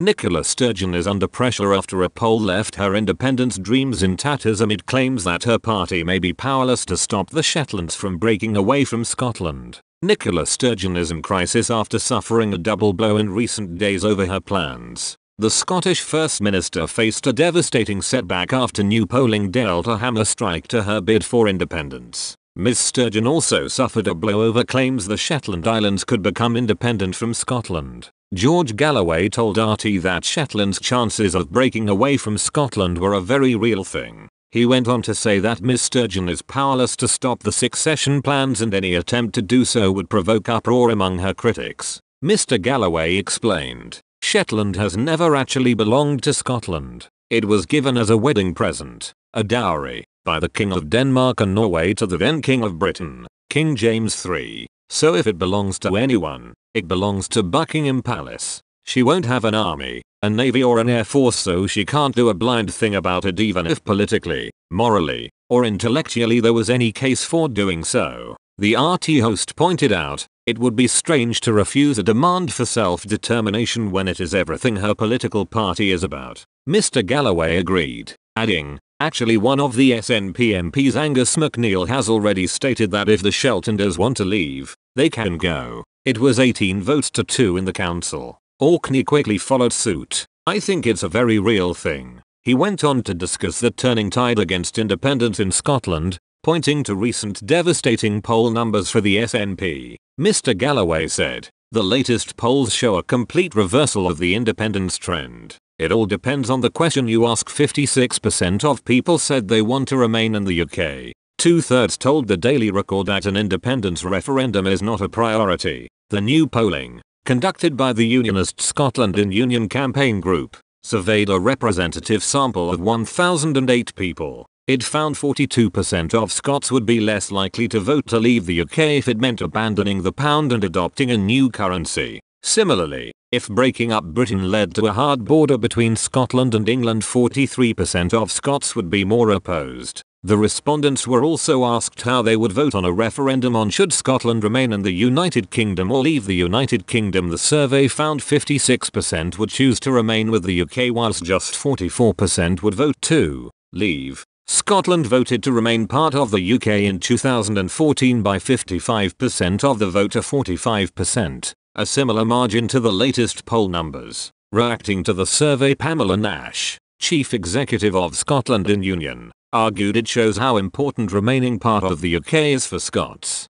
Nicola Sturgeon is under pressure after a poll left her independence dreams in tatters amid claims that her party may be powerless to stop the Shetlands from breaking away from Scotland. Nicola Sturgeon is in crisis after suffering a double blow in recent days over her plans. The Scottish First Minister faced a devastating setback after new polling dealt a hammer strike to her bid for independence. Ms Sturgeon also suffered a blow over claims the Shetland Islands could become independent from Scotland. George Galloway told RT that Shetland's chances of breaking away from Scotland were a very real thing. He went on to say that Ms Sturgeon is powerless to stop the succession plans and any attempt to do so would provoke uproar among her critics. Mr Galloway explained, Shetland has never actually belonged to Scotland. It was given as a wedding present, a dowry, by the King of Denmark and Norway to the then King of Britain, King James III. So if it belongs to anyone, it belongs to Buckingham Palace. She won't have an army, a navy or an air force so she can't do a blind thing about it even if politically, morally, or intellectually there was any case for doing so. The RT host pointed out, it would be strange to refuse a demand for self-determination when it is everything her political party is about. Mr. Galloway agreed, adding, Actually one of the SNP MPs Angus MacNeil has already stated that if the Shetlanders want to leave, they can go. It was 18 votes to 2 in the council. Orkney quickly followed suit. I think it's a very real thing. He went on to discuss the turning tide against independence in Scotland, pointing to recent devastating poll numbers for the SNP. Mr. Galloway said, the latest polls show a complete reversal of the independence trend. It all depends on the question you ask 56% of people said they want to remain in the UK. Two thirds told the Daily Record that an independence referendum is not a priority. The new polling, conducted by the Unionist Scotland in Union Campaign Group, surveyed a representative sample of 1008 people. It found 42% of Scots would be less likely to vote to leave the UK if it meant abandoning the pound and adopting a new currency. Similarly, if breaking up Britain led to a hard border between Scotland and England 43% of Scots would be more opposed. The respondents were also asked how they would vote on a referendum on should Scotland remain in the United Kingdom or leave the United Kingdom. The survey found 56% would choose to remain with the UK whilst just 44% would vote to leave. Scotland voted to remain part of the UK in 2014 by 55% of the vote to 45%, a similar margin to the latest poll numbers. Reacting to the survey Pamela Nash, chief executive of Scotland in Union, argued it shows how important remaining part of the UK is for Scots.